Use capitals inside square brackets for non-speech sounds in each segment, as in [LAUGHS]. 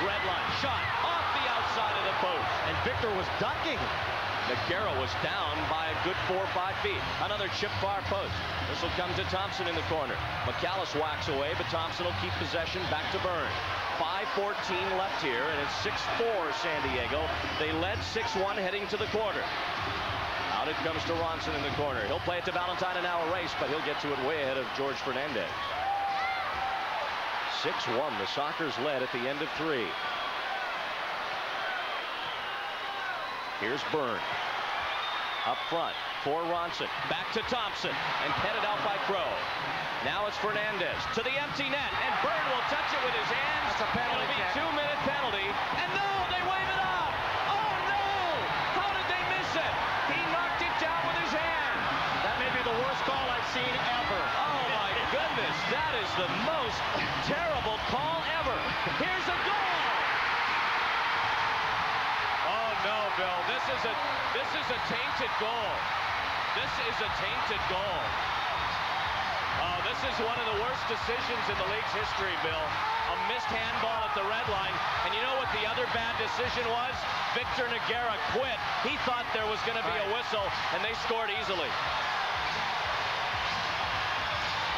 Red line. Shot off the outside of the post. And Victor was ducking. Nogueira was down by a good four or five feet. Another chip far post. This will come to Thompson in the corner. McAllis whacks away, but Thompson will keep possession back to Byrne. 5.14 left here, and it's 6-4 San Diego. They led 6-1 heading to the quarter. Out it comes to Ronson in the corner. He'll play it to Valentine an hour race, but he'll get to it way ahead of George Fernandez. 6-1. The Sockers led at the end of three. Here's Byrne. Up front for Ronson. Back to Thompson and headed out by Crow. Now it's Fernandez to the empty net, and Byrne will touch it with his hands. That's a penalty. It'll be two-minute penalty, and no, they wave it off. Oh no! How did they miss it? He knocked it down with his hand. May be the worst call I've seen ever. Oh my [LAUGHS] goodness, that is the most terrible call ever. Here's a goal. Oh no, Bill, this is a this is a tainted goal. This is a tainted goal. Oh, this is one of the worst decisions in the league's history, Bill. A missed handball at the red line. And you know what the other bad decision was? Victor Nogueira quit. He thought there was going to be a whistle, and they scored easily.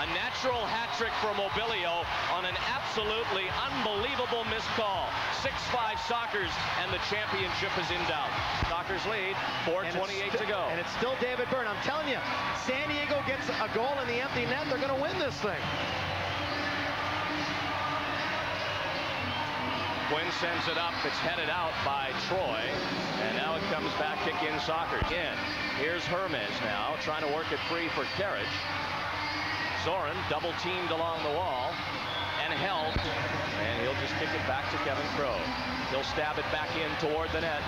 A natural hat trick for Mobilio on an absolutely unbelievable missed call. 6-5 Sockers, and the championship is in doubt. Sockers lead, 4.28 to go. And it's still David Byrne. I'm telling you, San Diego gets a goal in the empty net, they're going to win this thing. Quinn sends it up. It's headed out by Troy. And now it comes back kick in soccer. In. Here's Hirmez now trying to work it free for Karic. Zoran double teamed along the wall and held. And he'll just kick it back to Kevin Crow. He'll stab it back in toward the net.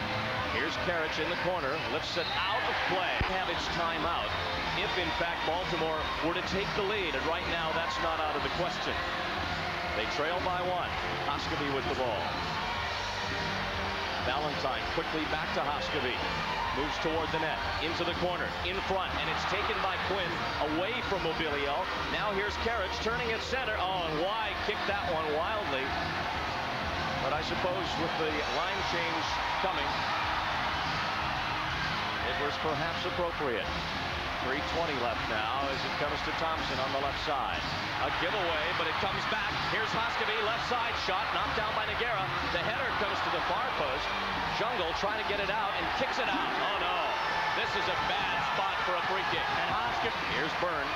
Here's Karic in the corner. Lifts it out of play. Have its timeout. If in fact Baltimore were to take the lead. And right now that's not out of the question. They trail by one. Hoskeby with the ball. Valentine quickly back to Hoskeby. Moves toward the net. Into the corner. In front. And it's taken by Quinn away from Mobilio. Now here's Karic turning at center. Oh, and why kick that one wildly? But I suppose with the line change coming, it was perhaps appropriate. 3.20 left now as it comes to Thompson on the left side. A giveaway, but it comes back. Here's Hoskeby, left side shot, knocked down by Nogueira. The header comes to the far post. Jungle trying to get it out and kicks it out. Oh no, this is a bad spot for a free kick. And Hoskeby, here's Byrne.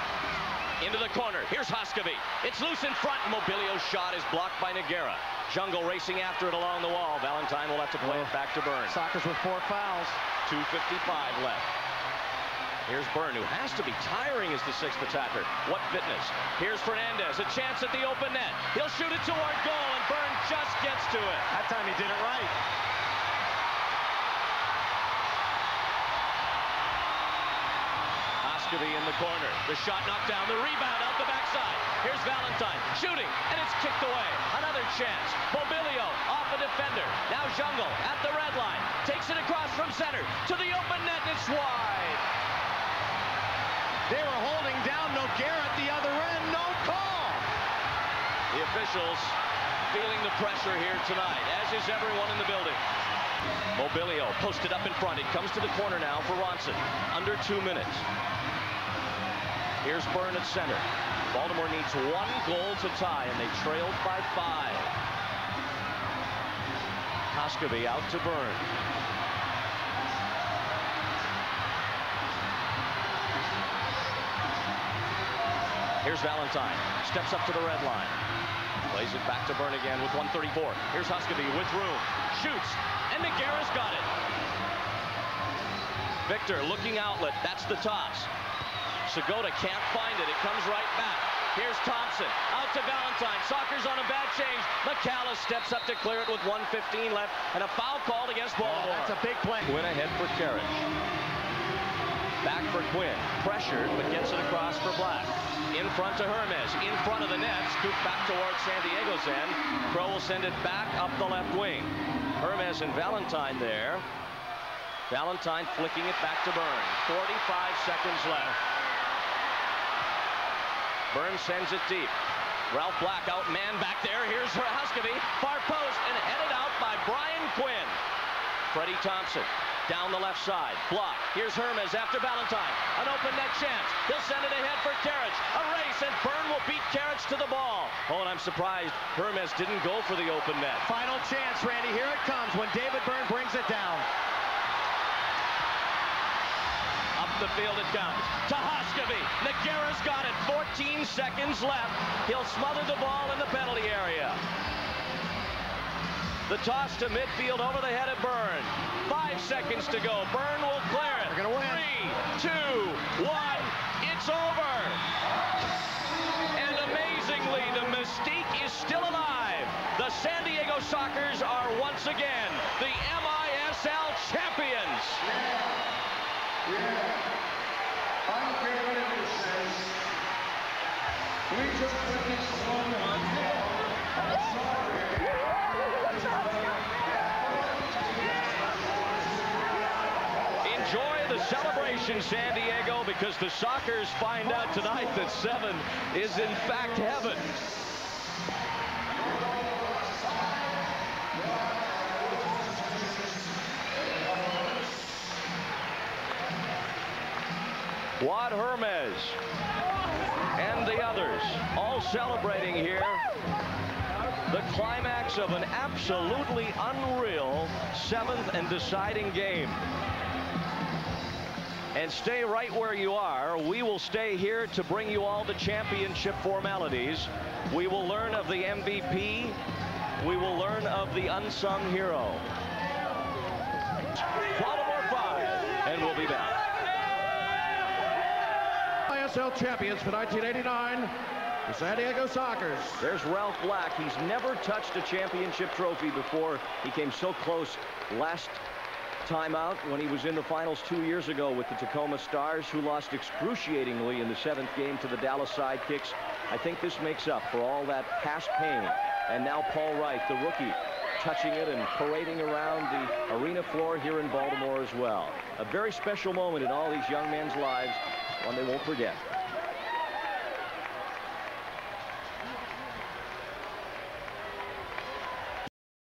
Into the corner. Here's Hoskeby. It's loose in front. Mobilio's shot is blocked by Nogueira. Jungle racing after it along the wall. Valentine will have to play it oh. back to Byrne. Sockers with four fouls. 2.55 left. Here's Byrne, who has to be tiring as the sixth attacker. What fitness. Here's Fernandez, a chance at the open net. He'll shoot it toward goal, and Byrne just gets to it. That time he did it right. Hoskeby in the corner. The shot knocked down. The rebound out the backside. Here's Valentine shooting, and it's kicked away. Another chance. Mobilio off a defender. Now Jungle at the red line. Takes it across from center to the open net, and it's wide. They were holding down Nogueira at the other end. No call. The officials feeling the pressure here tonight, as is everyone in the building. Mobilio posted up in front. It comes to the corner now for Ronson. Under two minutes. Here's Byrne at center. Baltimore needs one goal to tie, and they trailed by five. Hoskeby out to Byrne. Here's Valentine. Steps up to the red line. Plays it back to Byrne again with 134. Here's Hoskeby with room. Shoots. And Nogueira's got it. Victor looking outlet. That's the toss. Segota can't find it. It comes right back. Here's Thompson. Out to Valentine. Sockers on a bad change. McAllis steps up to clear it with 115 left. And a foul called against Baltimore. Oh, that's a big play. Quinn ahead for Karic. Back for Quinn. Pressured, but gets it across for Black. In front to Hirmez. In front of the net. Scoop back towards San Diego's end. Crow will send it back up the left wing. Hirmez and Valentine there. Valentine flicking it back to Byrne. 45 seconds left. Byrne sends it deep. Ralph Black out man back there. Here's Hoskeby. Far post and headed out by Brian Quinn. Freddie Thompson down the left side. Block. Here's Hirmez after Valentine. An open net chance. He'll send it ahead for Karic. A race, and Byrne will beat Karic to the ball. Oh, and I'm surprised Hirmez didn't go for the open net. Final chance, Randy. Here it comes when David Byrne brings it down. Up the field it comes. To Hoskeby. Nogueira's got it. 14 seconds left. He'll smother the ball in the penalty area. The toss to midfield over the head of Byrne. Five seconds to go. Byrne will clear it. They're going to win. Three, two, one. It's over. And amazingly, the mystique is still alive. The San Diego Sockers are once again the MISL champions. We just witnessed Enjoy the celebration, San Diego, because the Sockers find out tonight that seven is in fact heaven. Waad Hirmez and the others all celebrating here the climax of an absolutely unreal seventh and deciding game. And stay right where you are. We will stay here to bring you all the championship formalities. We will learn of the MVP. We will learn of the unsung hero. Baltimore 5, and we'll be back. ISL champions for 1989, the San Diego Sockers. There's Ralph Black. He's never touched a championship trophy before. He came so close last time out when he was in the finals two years ago with the Tacoma Stars, who lost excruciatingly in the seventh game to the Dallas Sidekicks. I think this makes up for all that past pain. And now Paul Wright, the rookie, touching it and parading around the arena floor here in Baltimore as well. A very special moment in all these young men's lives, one they won't forget.